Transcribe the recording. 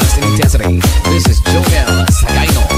Used to